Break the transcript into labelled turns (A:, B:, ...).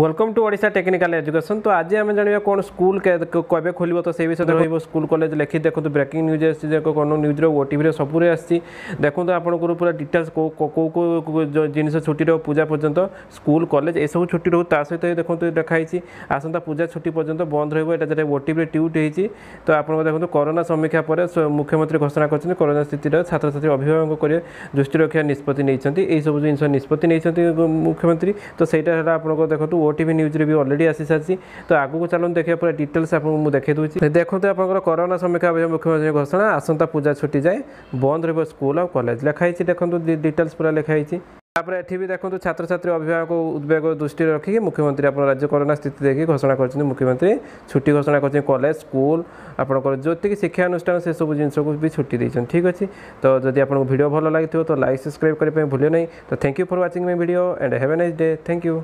A: Welcome to Odisha technical education তো আজ আমি জাঁয়া কোণ স্কুল কবে খোলব। তো সেই বিষয়ে রহব স্কুল কলেজ লেখি। দেখুন ব্রেকিং নিউজ আসছে কোণ নিউজর ওটিভি সবুরে আসছে দেখুন আপনার পুরা ডিটেলস কেউ কেউ জিনিস ছুটি রহু পূজা পর্যন্ত স্কুল কলেজ এসব ছুটি রহু তা সহ দেখুন দেখা হয়েছি আসন্তা পূজা ছুটি পর্যন্ত বন্ধ রহব এটা যেটা ওটিভি টিউট হয়েছি তো আপনার দেখুন করোনা সমীক্ষা পরে মুখ্যমন্ত্রী ঘোষণা করছেন করোনা স্থিতির ছাত্রছাত্রী অভিভাবক করে দৃষ্টি রক্ষা নিষ্পতি নিয়েছেন এইসব জিনিস নিষ্পতি নিয়েছেন মুখ্যমন্ত্রী তো সেইটা হল আপনার দেখুন ଓଟିଭି ନ୍ୟୁଜ୍ରେ ବି ଅଲରେଡ଼ି ଆସିସାରିଛି ତ ଆଗକୁ ଚାଲନ୍ତୁ ଦେଖିବା ପୁରା ଡିଟେଲ୍ସ ଆପଣଙ୍କୁ ମୁଁ ଦେଖାଇ ଦେଉଛି। ଦେଖନ୍ତୁ ଆପଣଙ୍କର କରୋନା ସମୀକ୍ଷା ମୁଖ୍ୟମନ୍ତ୍ରୀ ଘୋଷଣା ଆସନ୍ତା ପୂଜା ଛୁଟି ଯାଏ ବନ୍ଦ ରହିବ ସ୍କୁଲ ଆଉ କଲେଜ ଲେଖା ହେଇଛି ଦେଖନ୍ତୁ ଡିଟେଲ୍ସ ପୁରା ଲେଖା ହେଇଛି। ତାପରେ ଏଠି ବି ଦେଖନ୍ତୁ ଛାତ୍ରଛାତ୍ରୀ ଅଭିଭାବକ ଉଦ୍ବେଗ ଦୃଷ୍ଟିରେ ରଖିକି ମୁଖ୍ୟମନ୍ତ୍ରୀ ଆପଣ ରାଜ୍ୟ କରୋନା ସ୍ଥିତି ଦେଖି ଘୋଷଣା କରିଛନ୍ତି। ମୁଖ୍ୟମନ୍ତ୍ରୀ ଛୁଟି ଘୋଷଣା କରିଛନ୍ତି କଲେଜ ସ୍କୁଲ ଆପଣଙ୍କର ଯେତିକି ଶିକ୍ଷାନୁଷ୍ଠାନ ସେସବୁ ଜିନିଷକୁ ବି ଛୁଟି ଦେଇଛନ୍ତି। ଠିକ୍ ଅଛି? ତ ଯଦି ଆପଣଙ୍କୁ ଭିଡ଼ିଓ ଭଲ ଲାଗିଥିବ ତ ଲାଇକ୍ ସବସ୍କ୍ରାଇବ୍ କରିବା ପାଇଁ ଭୁଲିବେ ନାହିଁ। ତ thank you for watching my video and have a nice day thank you